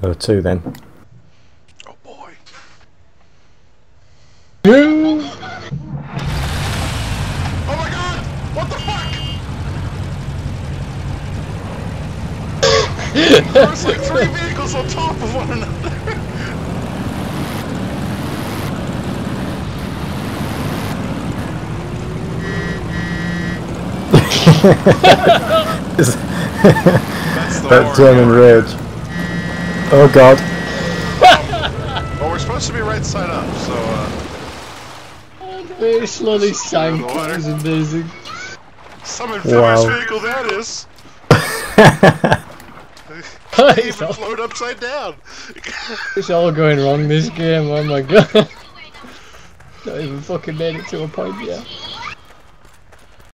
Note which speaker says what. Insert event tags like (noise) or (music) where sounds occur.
Speaker 1: There were two then.
Speaker 2: Oh boy. Oh my god! What the fuck? There's like three vehicles on top of one another. (laughs)
Speaker 1: Is-
Speaker 2: That's the
Speaker 1: that
Speaker 2: horn.
Speaker 1: German rage. Oh god. (laughs)
Speaker 2: Well, we're supposed to be right side up, so uh,
Speaker 3: Very slowly sank.
Speaker 2: the water.
Speaker 3: It was amazing.
Speaker 2: some amphibious
Speaker 1: Wow.
Speaker 2: vehicle that is. (laughs) (laughs)
Speaker 3: it's,
Speaker 2: Even
Speaker 3: all,
Speaker 2: float upside down.
Speaker 3: it's all going wrong this game. Oh my god. Not even fucking made it to a point yet.